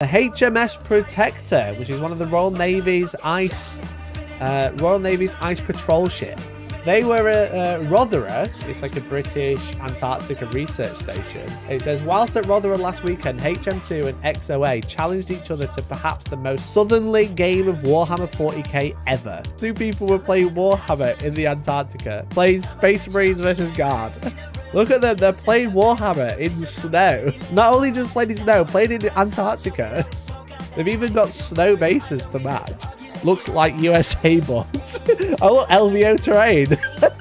The HMS Protector, which is one of the Royal Navy's ice, uh, Royal Navy's ice patrol ship. They were at uh, Rothera. It's like a British Antarctica research station. It says, whilst at Rothera last weekend, HM2 and XOA challenged each other to perhaps the most southernly game of Warhammer 40k ever. Two people were playing Warhammer in the Antarctica, playing Space Marines versus Guard. Look at them, they're playing Warhammer in snow. Not only just playing in snow, playing in Antarctica. They've even got snow bases to match. Looks like USA bots. oh, look, LVO terrain.